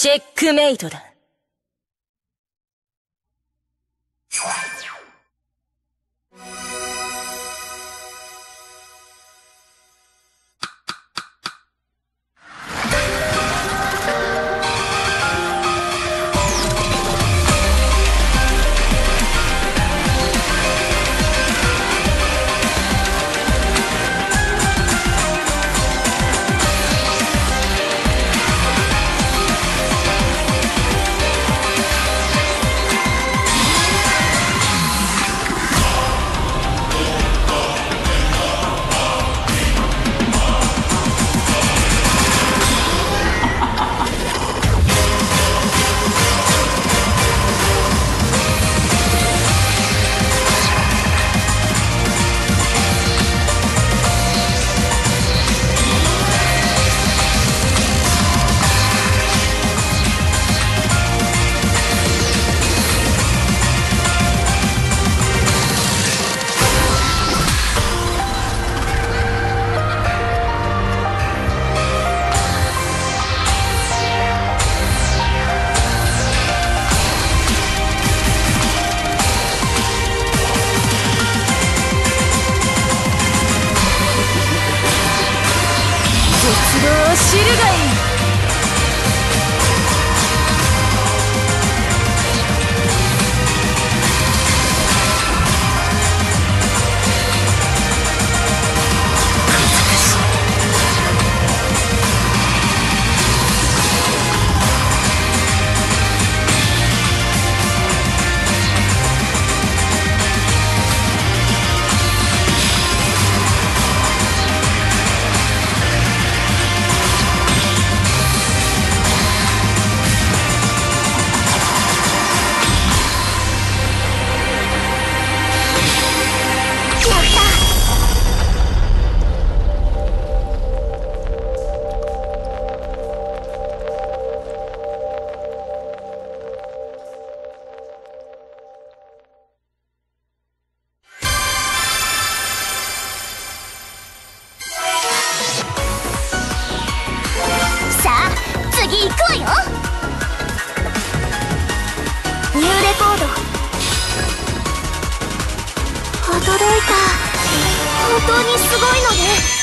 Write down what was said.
チェックメイトだ。望を知るがいい。にすごいのね